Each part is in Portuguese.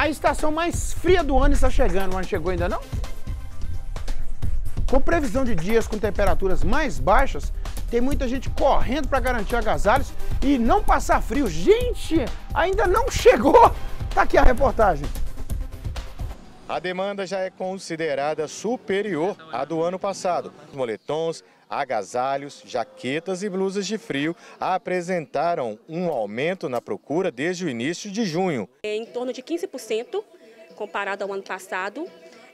A estação mais fria do ano está chegando, mas chegou ainda não? Com previsão de dias com temperaturas mais baixas, tem muita gente correndo para garantir agasalhos e não passar frio. Gente, ainda não chegou! Tá aqui a reportagem. A demanda já é considerada superior à do ano passado. Moletons, agasalhos, jaquetas e blusas de frio apresentaram um aumento na procura desde o início de junho. É em torno de 15% comparado ao ano passado.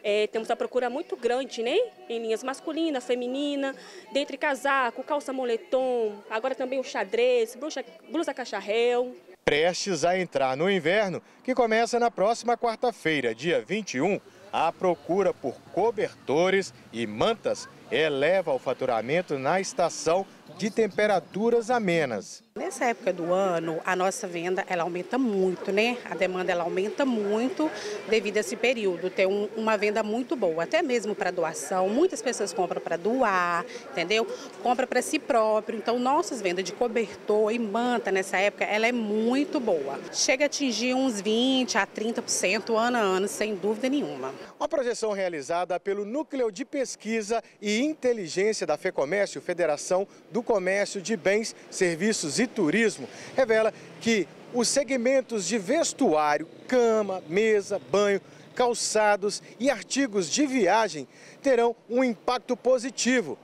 É, temos a procura muito grande, né? Em linhas masculina, feminina, dentre casaco, calça moletom, agora também o xadrez, blusa, blusa cacharel. Prestes a entrar no inverno, que começa na próxima quarta-feira, dia 21, a procura por cobertores e mantas eleva o faturamento na estação de temperaturas amenas. Nessa época do ano, a nossa venda ela aumenta muito, né? A demanda ela aumenta muito devido a esse período. Tem um, uma venda muito boa, até mesmo para doação. Muitas pessoas compram para doar, entendeu? Compra para si próprio. Então, nossas vendas de cobertor e manta nessa época, ela é muito boa. Chega a atingir uns 20 a 30% ano a ano, sem dúvida nenhuma. Uma projeção realizada pelo Núcleo de Pesquisa e Inteligência da FEComércio, Federação do Comércio de Bens, Serviços e Turismo, revela que os segmentos de vestuário, cama, mesa, banho, calçados e artigos de viagem terão um impacto positivo,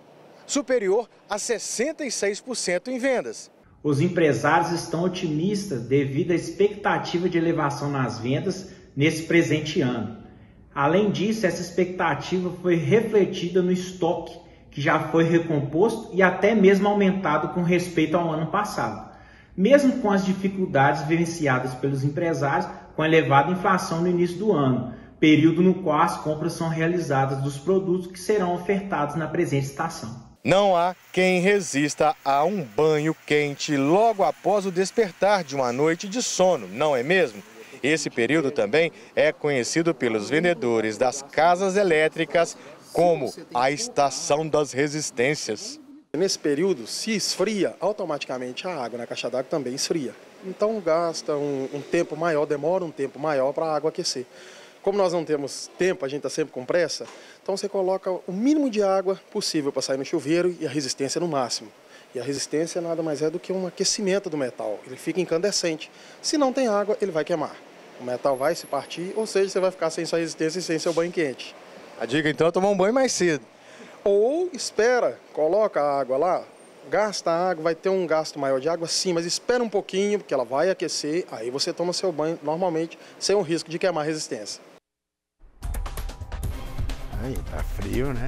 superior a 66% em vendas. Os empresários estão otimistas devido à expectativa de elevação nas vendas nesse presente ano. Além disso, essa expectativa foi refletida no estoque que já foi recomposto e até mesmo aumentado com respeito ao ano passado. Mesmo com as dificuldades vivenciadas pelos empresários com a elevada inflação no início do ano, período no qual as compras são realizadas dos produtos que serão ofertados na presente estação. Não há quem resista a um banho quente logo após o despertar de uma noite de sono, não é mesmo? Esse período também é conhecido pelos vendedores das casas elétricas como a estação das resistências. Nesse período, se esfria, automaticamente a água na caixa d'água também esfria. Então gasta um, um tempo maior, demora um tempo maior para a água aquecer. Como nós não temos tempo, a gente está sempre com pressa, então você coloca o mínimo de água possível para sair no chuveiro e a resistência no máximo. E a resistência nada mais é do que um aquecimento do metal, ele fica incandescente. Se não tem água, ele vai queimar. O metal vai se partir, ou seja, você vai ficar sem sua resistência e sem seu banho quente. A dica então é tomar um banho mais cedo. Ou espera, coloca a água lá, gasta a água, vai ter um gasto maior de água, sim, mas espera um pouquinho, porque ela vai aquecer, aí você toma seu banho normalmente, sem o risco de queimar resistência. Aí, tá frio, né?